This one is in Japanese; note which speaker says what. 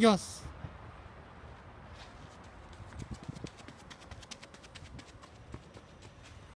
Speaker 1: いきます。